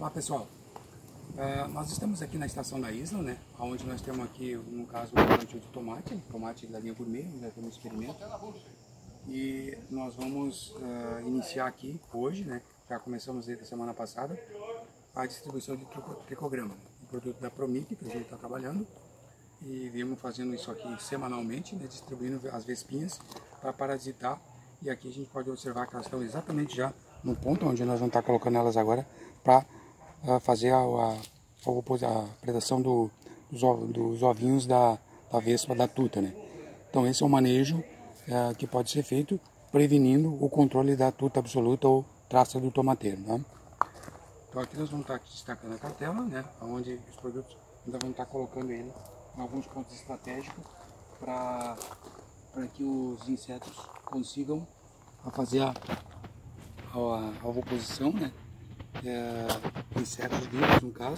Olá pessoal, uh, nós estamos aqui na estação da Isla, né? Onde nós temos aqui, no caso, o plantio de tomate, tomate da linha gourmet, já temos experimento. E nós vamos uh, iniciar aqui hoje, né? Já começamos desde a semana passada, a distribuição de tricograma, um produto da Promip que a gente está trabalhando. E viemos fazendo isso aqui semanalmente, né? distribuindo as vespinhas para parasitar. E aqui a gente pode observar que elas estão exatamente já no ponto onde nós vamos estar colocando elas agora para fazer a, a, a predação do, dos, dos, ovinhos da, da vespa da tuta. Né? Então esse é um manejo é, que pode ser feito prevenindo o controle da tuta absoluta ou traça do tomateiro. Né? Então aqui nós vamos estar destacando a cartela, né? onde os produtos ainda vamos estar colocando ele em alguns pontos estratégicos para que os insetos consigam fazer a, a, a oposição, né? É, insetos vivos no caso,